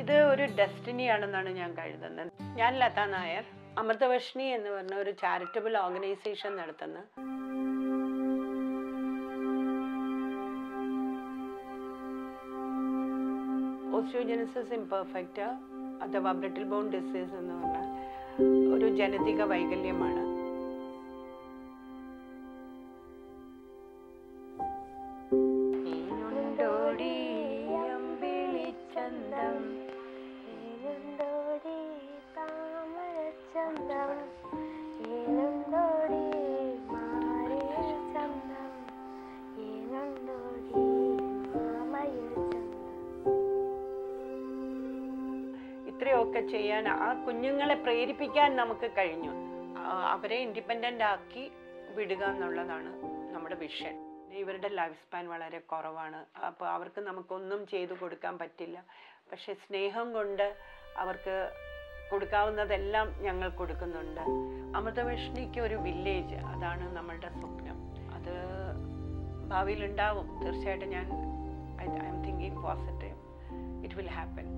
ഇത് ഒരു ഡെസ്റ്റിനി ആണെന്നാണ് ഞാൻ കരുതുന്നത്. ഞാൻ ലത നായർ അമൃതവർഷിണി എന്ന് പറഞ്ഞ ഒരു ചാരിറ്റബിൾ ഓർഗനൈസേഷൻ നടത്തുന്ന ഓസ്റ്റിയോജനസിസ് ഇംപെർഫെക്റ്റ് അഥവാ ബ്രിട്ടിൽ ബോൺ ഡിസീസ് എന്ന് പറഞ്ഞ ഒരു ജനതിക വൈകല്യമാണ്. ഇത്രയൊക്കെ ചെയ്യാൻ ആ കുഞ്ഞുങ്ങളെ പ്രേരിപ്പിക്കാൻ നമുക്ക് കഴിഞ്ഞു. അവരെ ഇൻഡിപെൻഡന്റ് ആക്കി വിടുക എന്നുള്ളതാണ് നമ്മുടെ വിഷൻ ഇവരുടെ ലൈഫ് സ്പാൻ വളരെ കുറവാണ്. അപ്പോൾ അവർക്ക് നമുക്കൊന്നും ചെയ്തു കൊടുക്കാൻ പറ്റില്ല. പക്ഷെ സ്നേഹം കൊണ്ട് അവർക്ക് കൊടുക്കാവുന്നതെല്ലാം ഞങ്ങൾ കൊടുക്കുന്നുണ്ട്. അമൃതവിഷ്ണിക്ക് ഒരു വില്ലേജ് അതാണ് നമ്മളുടെ സ്വപ്നം. അത് ഭാവിയിൽ ഉണ്ടാവും തീർച്ചയായിട്ടും ഞാൻ I am thinking positive it will happen